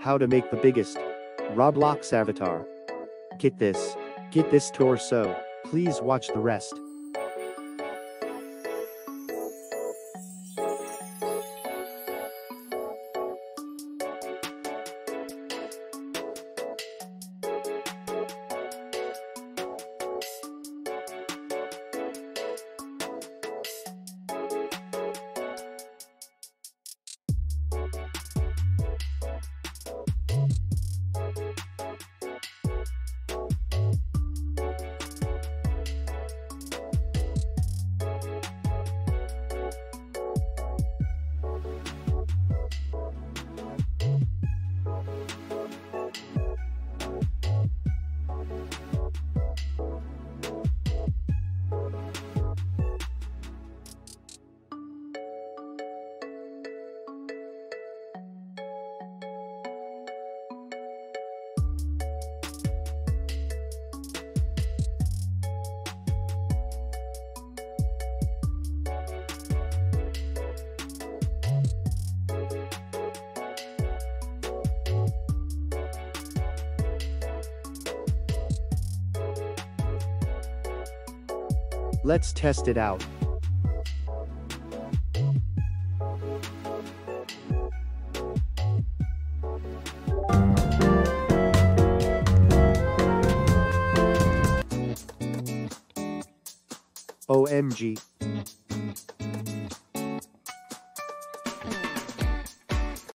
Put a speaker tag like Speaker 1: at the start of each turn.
Speaker 1: How to make the biggest Roblox avatar. Get this. Get this torso. Please watch the rest. Let's test it out. OMG.